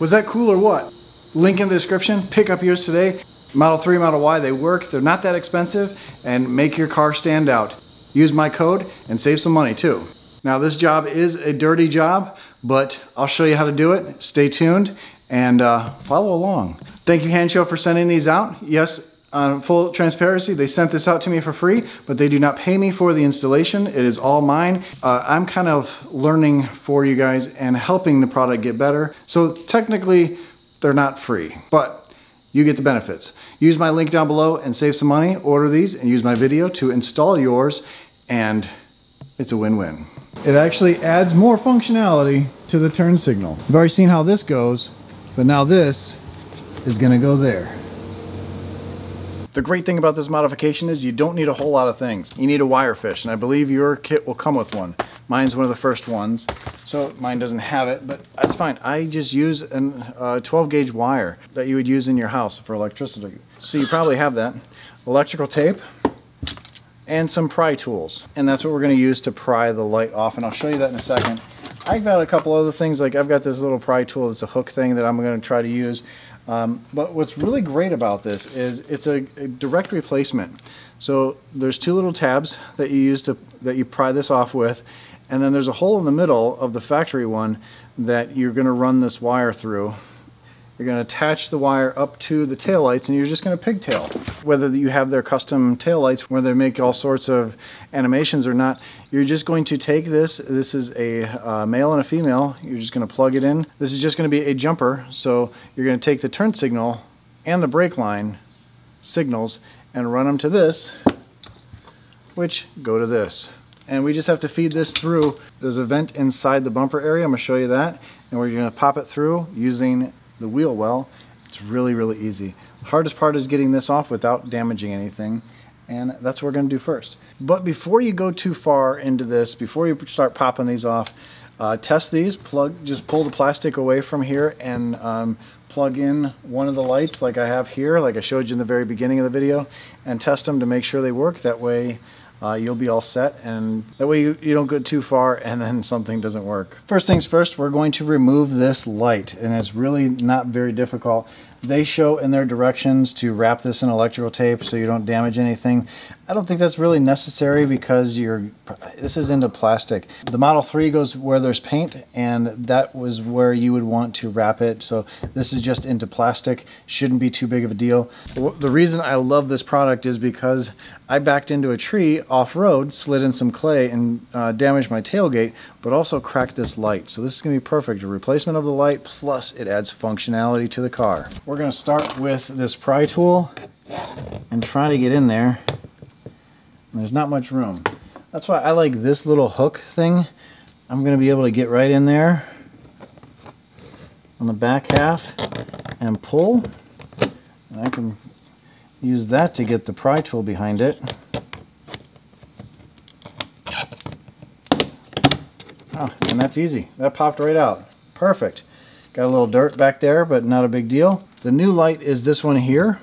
Was that cool or what? Link in the description, pick up yours today. Model 3, Model Y, they work, they're not that expensive, and make your car stand out. Use my code and save some money too. Now this job is a dirty job, but I'll show you how to do it. Stay tuned and uh, follow along. Thank you Hansshow for sending these out. Yes, on full transparency, they sent this out to me for free, but they do not pay me for the installation. It is all mine. Uh, I'm kind of learning for you guys and helping the product get better. So technically, they're not free, but you get the benefits. Use my link down below and save some money. Order these and use my video to install yours, and it's a win-win. It actually adds more functionality to the turn signal. You've already seen how this goes, but now this is gonna go there. The great thing about this modification is you don't need a whole lot of things. You need a wire fish, and I believe your kit will come with one. Mine's one of the first ones, so mine doesn't have it, but that's fine. I just use a uh, 12 gauge wire that you would use in your house for electricity. So you probably have that. Electrical tape, and some pry tools. And that's what we're gonna use to pry the light off, and I'll show you that in a second. I've got a couple other things, like I've got this little pry tool, it's a hook thing that I'm gonna try to use. Um, but what's really great about this is it's a, a, direct replacement. So there's two little tabs that you use to that you pry this off with, and then there's a hole in the middle of the factory one that you're going to run this wire through you're going to attach the wire up to the tail lights and you're just going to pigtail. Whether you have their custom tail lights where they make all sorts of animations or not, you're just going to take this. This is a uh, male and a female. You're just going to plug it in. This is just going to be a jumper. So you're going to take the turn signal and the brake line signals and run them to this, which go to this and we just have to feed this through. There's a vent inside the bumper area, I'm gonna show you that, and we're gonna pop it through using the wheel well. It's really, really easy. The hardest part is getting this off without damaging anything and that's what we're going to do first. But before you go too far into this, before you start popping these off, uh, test these, plug, just pull the plastic away from here and um, plug in one of the lights like I have here, like I showed you in the very beginning of the video, and test them to make sure they work. That way uh, you'll be all set and that way you, you don't go too far and then something doesn't work. First things first, we're going to remove this light and it's really not very difficult. They show in their directions to wrap this in electrical tape so you don't damage anything. I don't think that's really necessary because you're this is into plastic. The Model 3 goes where there's paint and that was where you would want to wrap it. So this is just into plastic. Shouldn't be too big of a deal. The reason I love this product is because I backed into a tree off-road, slid in some clay and uh, damaged my tailgate, but also cracked this light. So this is going to be perfect. A replacement of the light plus it adds functionality to the car. We're going to start with this pry tool and try to get in there. There's not much room. That's why I like this little hook thing. I'm going to be able to get right in there on the back half and pull. And I can use that to get the pry tool behind it. Oh, and that's easy. That popped right out. Perfect. Got a little dirt back there, but not a big deal. The new light is this one here.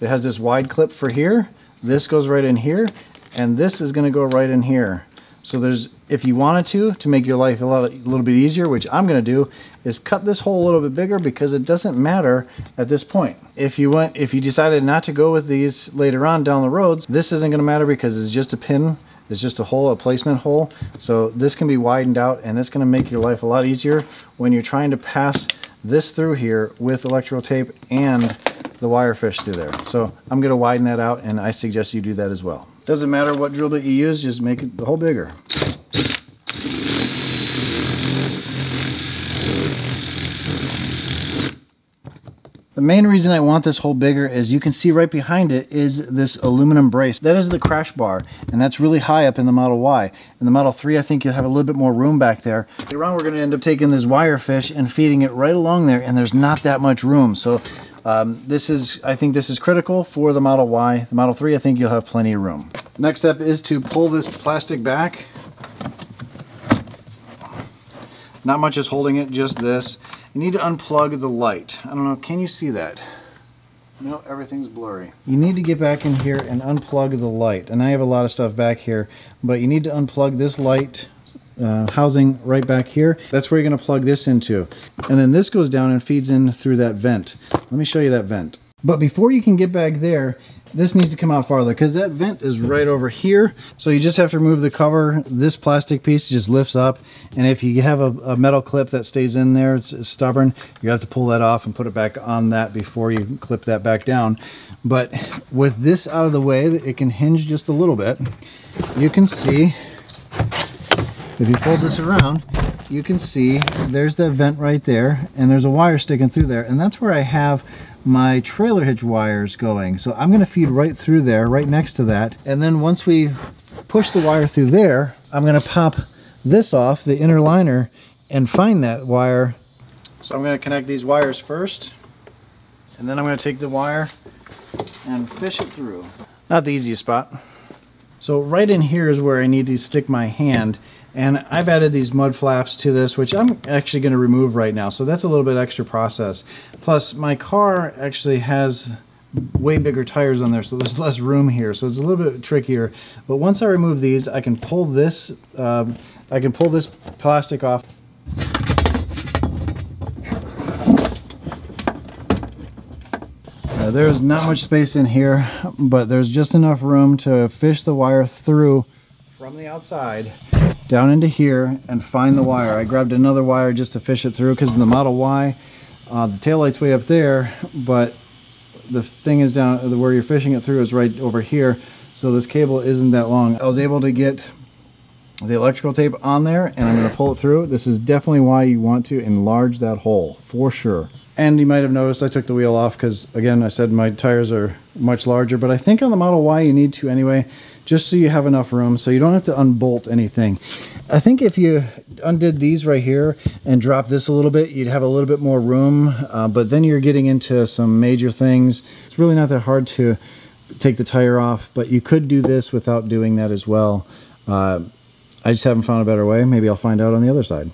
It has this wide clip for here. This goes right in here, and this is going to go right in here. So there's, if you wanted to, to make your life a, lot, a little bit easier, which I'm going to do, is cut this hole a little bit bigger because it doesn't matter at this point. If you went, if you decided not to go with these later on down the roads, this isn't going to matter because it's just a pin. It's just a hole, a placement hole. So this can be widened out and it's going to make your life a lot easier when you're trying to pass this through here with electrical tape and the wire fish through there. So I'm going to widen that out and I suggest you do that as well. Doesn't matter what drill bit you use, just make it the hole bigger. The main reason I want this hole bigger is you can see right behind it is this aluminum brace. That is the crash bar, and that's really high up in the Model Y. In the Model 3, I think you'll have a little bit more room back there. Later on, we're going to end up taking this wire fish and feeding it right along there, and there's not that much room. So um, this is, I think this is critical for the Model Y. The Model 3, I think you'll have plenty of room. Next step is to pull this plastic back. Not much is holding it, just this. You need to unplug the light. I don't know, can you see that? No, everything's blurry. You need to get back in here and unplug the light. And I have a lot of stuff back here, but you need to unplug this light uh, housing right back here. That's where you're going to plug this into. And then this goes down and feeds in through that vent. Let me show you that vent. But before you can get back there, this needs to come out farther because that vent is right over here. So you just have to remove the cover. This plastic piece just lifts up. And if you have a, a metal clip that stays in there, it's, it's, stubborn, you have to pull that off and put it back on that before you clip that back down. But with this out of the way, it can hinge just a little bit. You can see, if you fold this around, you can see there's that vent right there and there's a wire sticking through there. And that's where I have my trailer hitch wires going. So I'm gonna feed right through there, right next to that. And then once we push the wire through there, I'm gonna pop this off, the inner liner, and find that wire. So I'm gonna connect these wires first, and then I'm gonna take the wire and fish it through. Not the easiest spot. So right in here is where I need to stick my hand and I've added these mud flaps to this, which I'm actually going to remove right now. So that's a little bit extra process. Plus, my car actually has way bigger tires on there, so there's less room here. So it's a little bit trickier. But once I remove these, I can pull this, um, I can pull this plastic off. There's not much space in here, but there's just enough room to fish the wire through from the outside down into here and find the wire. I grabbed another wire just to fish it through because in the Model Y, uh, the tail light's way up there, but the thing is down where you're fishing it through is right over here. So this cable isn't that long. I was able to get the electrical tape on there and I'm going to pull it through. This is definitely why you want to enlarge that hole for sure. And you might have noticed I took the wheel off because again I said my tires are much larger but I think on the Model Y you need to anyway just so you have enough room so you don't have to unbolt anything. I think if you undid these right here and dropped this a little bit, you'd have a little bit more room, uh, but then you're getting into some major things. It's really not that hard to take the tire off, but you could do this without doing that as well. Uh, I just haven't found a better way. Maybe I'll find out on the other side.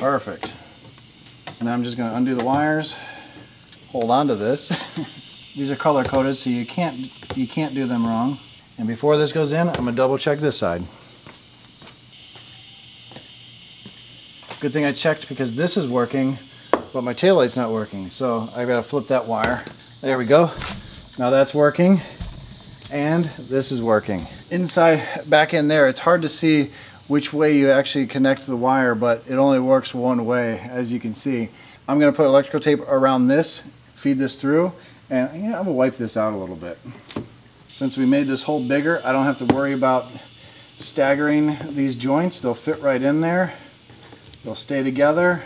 Perfect. So now I'm just going to undo the wires, hold on to this. These are color coded so you can't you can't do them wrong. And before this goes in, I'm going to double check this side. Good thing I checked because this is working, but my tail light's not working. So I've got to flip that wire. There we go. Now that's working and this is working. Inside, back in there, it's hard to see which way you actually connect the wire, but it only works one way, as you can see. I'm gonna put electrical tape around this, feed this through, and you know, I'm gonna wipe this out a little bit. Since we made this hole bigger, I don't have to worry about staggering these joints. They'll fit right in there. They'll stay together.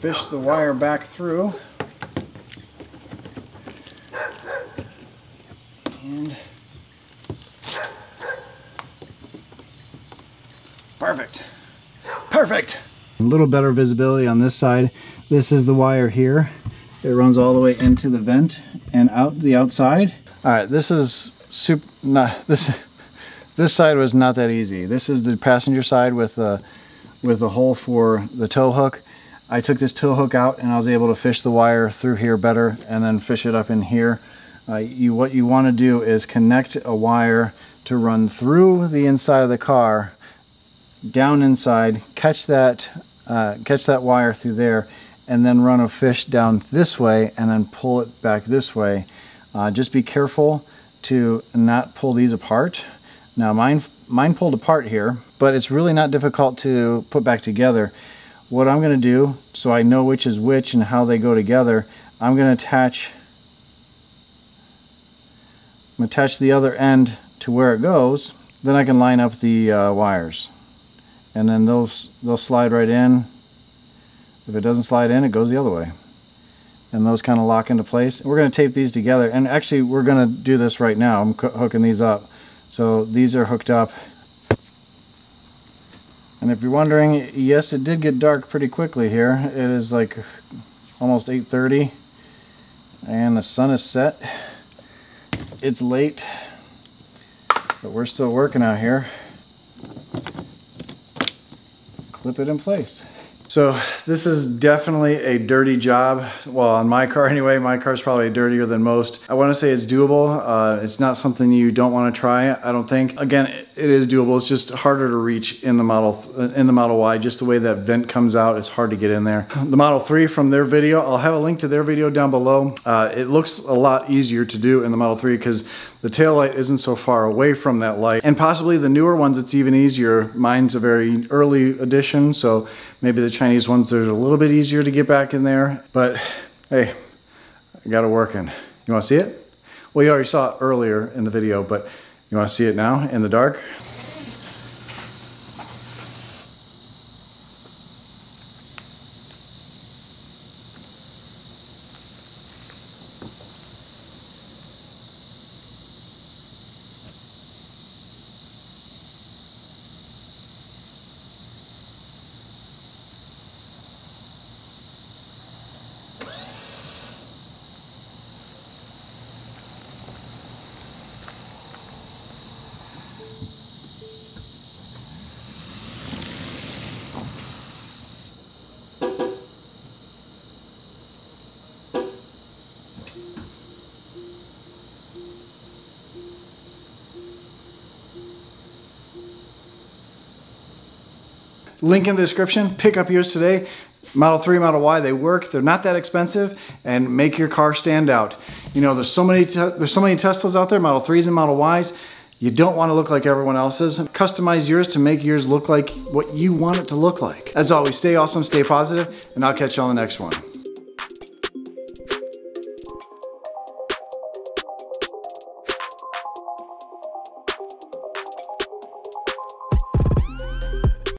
Fish the wire back through. And Perfect. Perfect. A little better visibility on this side. This is the wire here. It runs all the way into the vent and out the outside. All right, this is super, this, this side was not that easy. This is the passenger side with a, with a hole for the tow hook. I took this tow hook out and I was able to fish the wire through here better and then fish it up in here. Uh, you, what you want to do is connect a wire to run through the inside of the car down inside, catch that, uh, catch that wire through there, and then run a fish down this way and then pull it back this way. Uh, just be careful to not pull these apart. Now mine, mine pulled apart here, but it's really not difficult to put back together. What I'm gonna do, so I know which is which and how they go together, I'm gonna attach, I'm attach the other end to where it goes, then I can line up the uh, wires and then they'll, they'll slide right in. If it doesn't slide in, it goes the other way. And those kind of lock into place. We're going to tape these together. And actually, we're going to do this right now. I'm hooking these up. So these are hooked up. And if you're wondering, yes, it did get dark pretty quickly here. It is like almost 8.30. And the sun is set. it's late, but we're still working out here. Clip it in place. So this is definitely a dirty job. Well, on my car anyway, my car's probably dirtier than most. I wanna say it's doable. Uh, it's not something you don't wanna try, I don't think. Again, it is doable. It's just harder to reach in the Model in the Model Y. Just the way that vent comes out, it's hard to get in there. The Model 3 from their video, I'll have a link to their video down below. Uh, it looks a lot easier to do in the Model 3 because the tail light isn't so far away from that light. And possibly the newer ones, it's even easier. Mine's a very early edition, so maybe the Chinese ones, they're a little bit easier to get back in there. But hey, I got it working. You wanna see it? Well, you already saw it earlier in the video, but you wanna see it now in the dark? Link in the description. Pick up yours today. Model 3, Model Y, they work. They're not that expensive and make your car stand out. You know, there's so many there's so many Teslas out there, Model 3s and Model Ys. You don't want to look like everyone else's. Customize yours to make yours look like what you want it to look like. As always, stay awesome, stay positive, and I'll catch you on the next one.